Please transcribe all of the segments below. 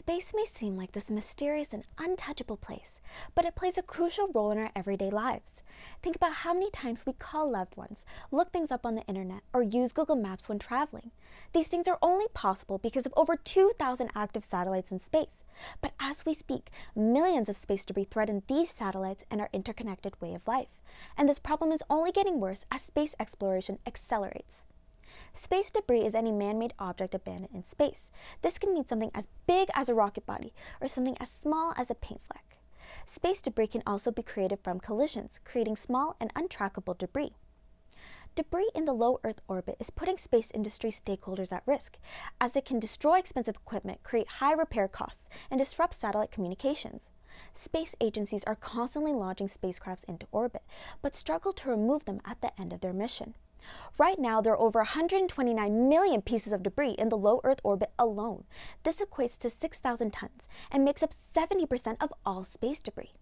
Space may seem like this mysterious and untouchable place, but it plays a crucial role in our everyday lives. Think about how many times we call loved ones, look things up on the internet, or use Google Maps when traveling. These things are only possible because of over 2,000 active satellites in space. But as we speak, millions of space debris threaten these satellites and our interconnected way of life. And this problem is only getting worse as space exploration accelerates. Space debris is any man-made object abandoned in space. This can mean something as big as a rocket body or something as small as a paint fleck. Space debris can also be created from collisions, creating small and untrackable debris. Debris in the low Earth orbit is putting space industry stakeholders at risk, as it can destroy expensive equipment, create high repair costs, and disrupt satellite communications. Space agencies are constantly launching spacecrafts into orbit, but struggle to remove them at the end of their mission. Right now, there are over 129 million pieces of debris in the low Earth orbit alone. This equates to 6,000 tons and makes up 70% of all space debris.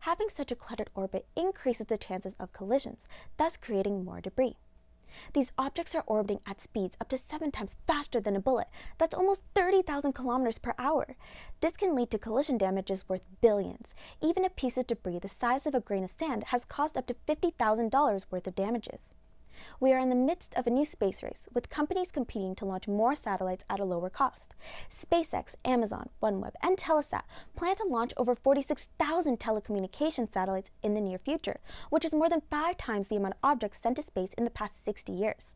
Having such a cluttered orbit increases the chances of collisions, thus creating more debris. These objects are orbiting at speeds up to seven times faster than a bullet. That's almost 30,000 kilometers per hour. This can lead to collision damages worth billions. Even a piece of debris the size of a grain of sand has caused up to $50,000 worth of damages. We are in the midst of a new space race, with companies competing to launch more satellites at a lower cost. SpaceX, Amazon, OneWeb, and Telesat plan to launch over 46,000 telecommunication satellites in the near future, which is more than five times the amount of objects sent to space in the past 60 years.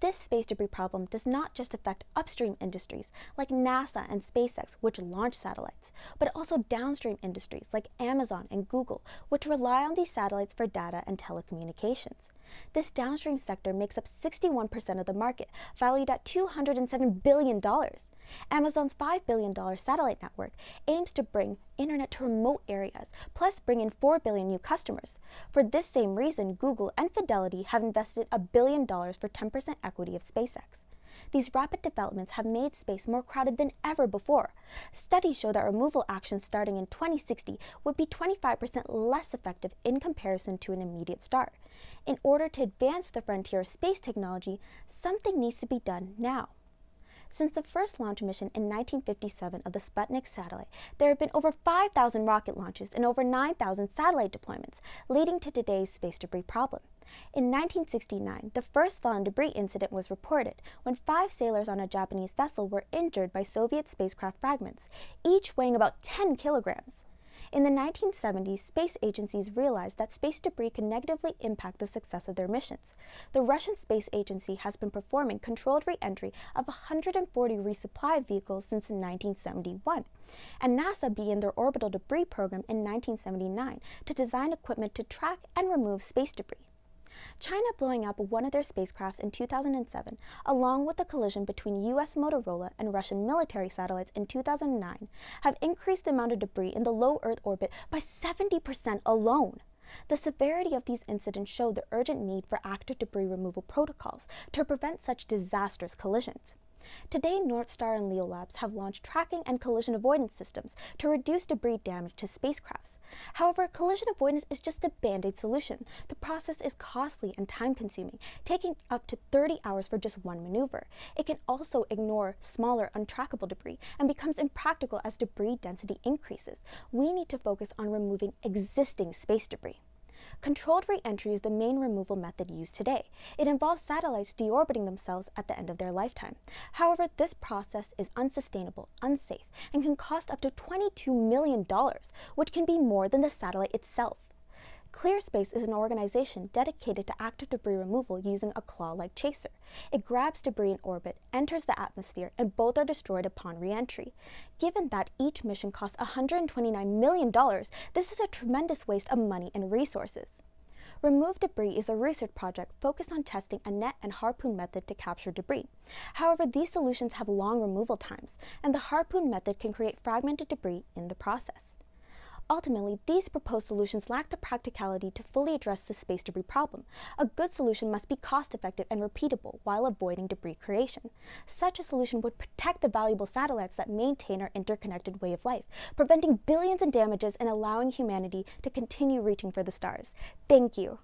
This space debris problem does not just affect upstream industries like NASA and SpaceX, which launch satellites, but also downstream industries like Amazon and Google, which rely on these satellites for data and telecommunications. This downstream sector makes up 61% of the market, valued at $207 billion. Amazon's $5 billion satellite network aims to bring internet to remote areas, plus bring in 4 billion new customers. For this same reason, Google and Fidelity have invested a billion dollars for 10% equity of SpaceX. These rapid developments have made space more crowded than ever before. Studies show that removal actions starting in 2060 would be 25% less effective in comparison to an immediate start. In order to advance the frontier of space technology, something needs to be done now. Since the first launch mission in 1957 of the Sputnik satellite, there have been over 5,000 rocket launches and over 9,000 satellite deployments, leading to today's space debris problem. In 1969, the first fallen debris incident was reported when five sailors on a Japanese vessel were injured by Soviet spacecraft fragments, each weighing about 10 kilograms. In the 1970s, space agencies realized that space debris can negatively impact the success of their missions. The Russian Space Agency has been performing controlled re-entry of 140 resupply vehicles since 1971, and NASA began their orbital debris program in 1979 to design equipment to track and remove space debris. China blowing up one of their spacecrafts in 2007, along with the collision between U.S. Motorola and Russian military satellites in 2009, have increased the amount of debris in the low Earth orbit by 70% alone. The severity of these incidents show the urgent need for active debris removal protocols to prevent such disastrous collisions. Today, NorthStar and Leo Labs have launched tracking and collision avoidance systems to reduce debris damage to spacecrafts. However, collision avoidance is just a band-aid solution. The process is costly and time-consuming, taking up to 30 hours for just one maneuver. It can also ignore smaller, untrackable debris and becomes impractical as debris density increases. We need to focus on removing existing space debris. Controlled re-entry is the main removal method used today. It involves satellites deorbiting themselves at the end of their lifetime. However, this process is unsustainable, unsafe, and can cost up to $22 million, which can be more than the satellite itself. ClearSpace is an organization dedicated to active debris removal using a claw-like chaser. It grabs debris in orbit, enters the atmosphere, and both are destroyed upon re-entry. Given that each mission costs $129 million, this is a tremendous waste of money and resources. Remove Debris is a research project focused on testing a net and harpoon method to capture debris. However, these solutions have long removal times, and the harpoon method can create fragmented debris in the process. Ultimately, these proposed solutions lack the practicality to fully address the space debris problem. A good solution must be cost-effective and repeatable while avoiding debris creation. Such a solution would protect the valuable satellites that maintain our interconnected way of life, preventing billions in damages and allowing humanity to continue reaching for the stars. Thank you.